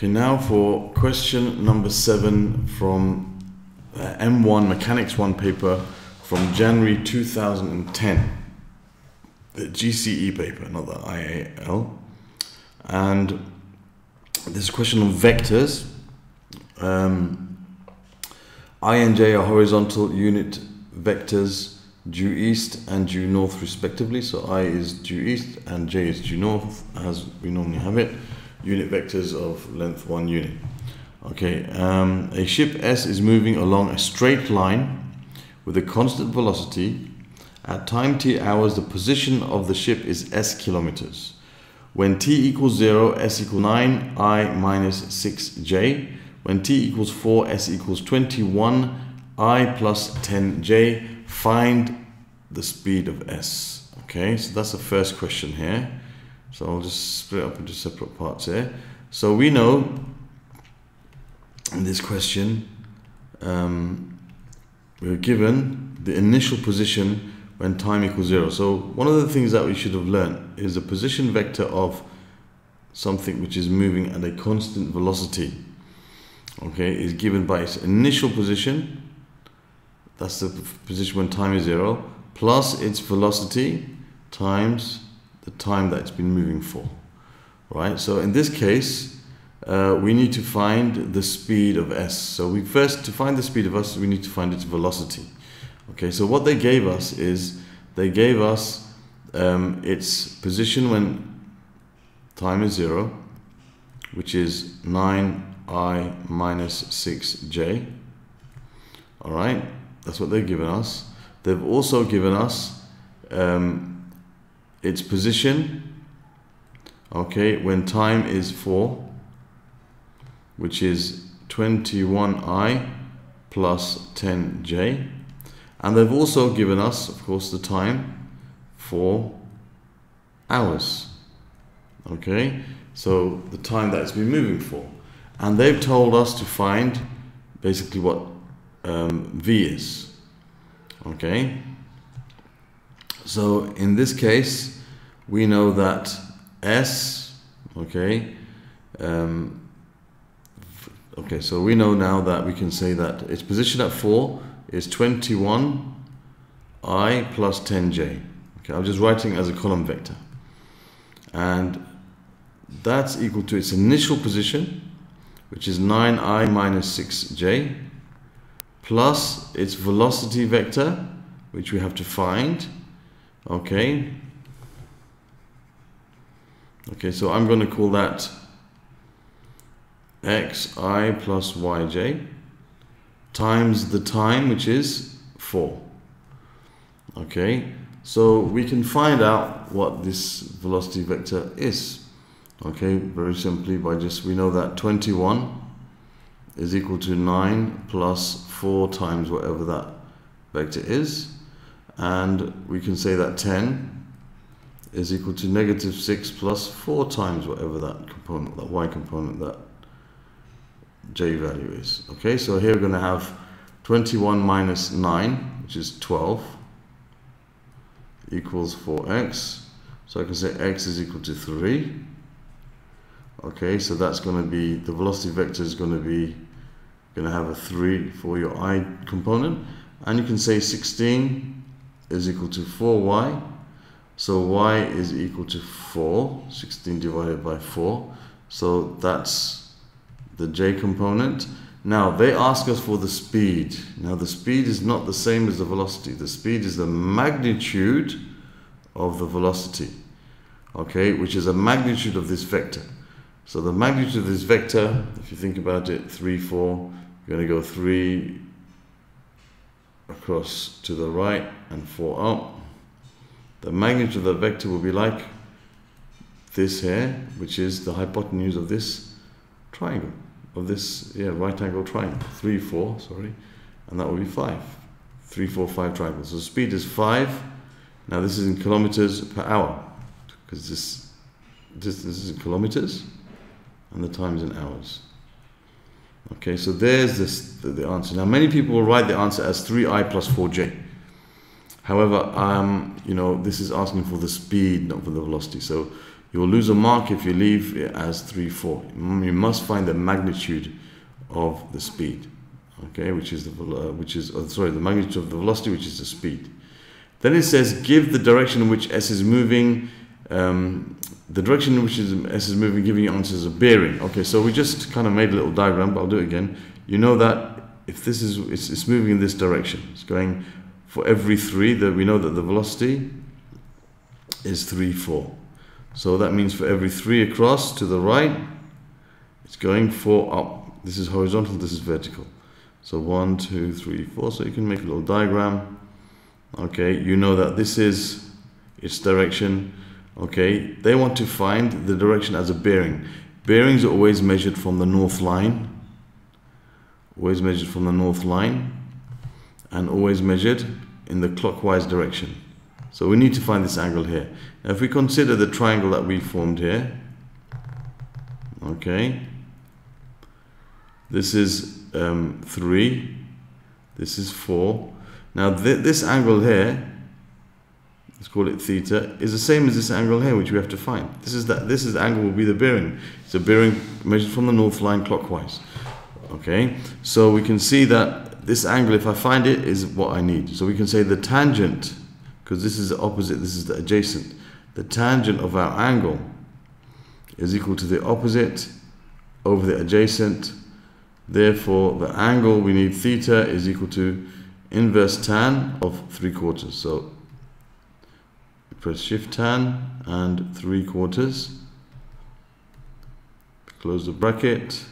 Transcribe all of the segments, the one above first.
Okay, now for question number seven from uh, M1 Mechanics 1 paper from January 2010. The GCE paper, not the IAL. And this question on vectors. Um, I and J are horizontal unit vectors due east and due north respectively. So I is due east and J is due north as we normally have it. Unit vectors of length one unit. Okay, um, a ship S is moving along a straight line with a constant velocity. At time t hours, the position of the ship is s kilometers. When t equals 0, s equals 9, i minus 6j. When t equals 4, s equals 21, i plus 10j. Find the speed of s. Okay, so that's the first question here. So I'll just split up into separate parts here. So we know in this question, um, we are given the initial position when time equals zero. So one of the things that we should have learned is the position vector of something which is moving at a constant velocity. Okay, is given by its initial position. That's the position when time is zero plus its velocity times the time that it's been moving for. Right. So in this case, uh, we need to find the speed of s. So we first, to find the speed of s, we need to find its velocity. Okay, so what they gave us is, they gave us um, its position when time is zero, which is 9i minus 6j. All right, that's what they've given us. They've also given us um, its position, okay, when time is 4, which is 21i plus 10j. And they've also given us, of course, the time four hours. Okay, so the time that it's been moving for. And they've told us to find basically what um, V is. Okay, so in this case, we know that S, okay, um, Okay, so we know now that we can say that its position at 4 is 21 i plus 10j. Okay, I'm just writing as a column vector. And that's equal to its initial position, which is 9i minus 6j, plus its velocity vector, which we have to find. Okay. Okay, so I'm going to call that xi plus yj times the time which is 4 okay so we can find out what this velocity vector is. Okay very simply by just we know that 21 is equal to 9 plus 4 times whatever that vector is and we can say that 10 is equal to negative 6 plus 4 times whatever that component that y component that j value is. Okay, so here we're going to have 21 minus 9, which is 12, equals 4x. So I can say x is equal to 3. Okay, so that's going to be, the velocity vector is going to be, going to have a 3 for your i component. And you can say 16 is equal to 4y. So y is equal to 4, 16 divided by 4. So that's the j component. Now they ask us for the speed. Now the speed is not the same as the velocity. The speed is the magnitude of the velocity, okay, which is a magnitude of this vector. So the magnitude of this vector, if you think about it, 3, 4, you're going to go 3 across to the right and 4 up. The magnitude of the vector will be like this here, which is the hypotenuse of this triangle of this yeah, right angle triangle. 3, 4, sorry, and that will be 5. 3, 4, 5 triangles. So speed is 5. Now this is in kilometers per hour because this distance is in kilometers and the time is in hours. Okay, so there's this, the, answer. Now many people will write the answer as 3i plus 4j. However, um, you know, this is asking for the speed, not for the velocity. So You'll lose a mark if you leave it as 3, 4. You must find the magnitude of the speed, okay, which is the uh, which is oh, sorry the magnitude of the velocity, which is the speed. Then it says give the direction in which s is moving. Um, the direction in which s is moving, giving you answers a bearing. Okay, so we just kind of made a little diagram, but I'll do it again. You know that if this is it's, it's moving in this direction, it's going for every three. That we know that the velocity is three four. So that means for every three across to the right, it's going four up. This is horizontal, this is vertical. So one, two, three, four. So you can make a little diagram. Okay, you know that this is its direction. Okay, they want to find the direction as a bearing. Bearings are always measured from the north line. Always measured from the north line. And always measured in the clockwise direction. So we need to find this angle here. Now if we consider the triangle that we formed here, okay, this is um, 3. This is 4. Now th this angle here, let's call it theta, is the same as this angle here, which we have to find. This is that. This is the angle will be the bearing. It's a bearing measured from the north line clockwise. Okay, so we can see that this angle, if I find it, is what I need. So we can say the tangent, because this is the opposite, this is the adjacent. The tangent of our angle is equal to the opposite over the adjacent Therefore, the angle we need theta is equal to inverse tan of 3 quarters. So press shift tan and 3 quarters. Close the bracket.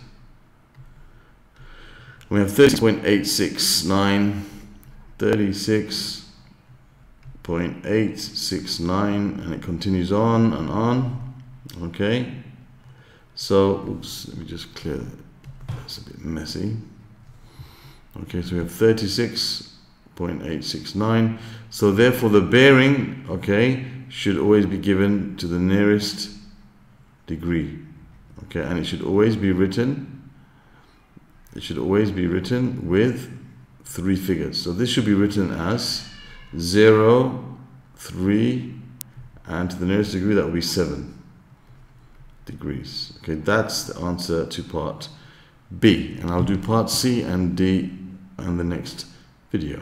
We have 36.869, 36.869, and it continues on and on. Okay. So, oops, let me just clear that. that's a bit messy. Okay, so we have 36.869. So therefore the bearing, okay, should always be given to the nearest degree. Okay, and it should always be written, it should always be written with three figures. So this should be written as 0, 3, and to the nearest degree that will be 7 degrees. Okay, that's the answer to part B and I'll do part C and D in the next video.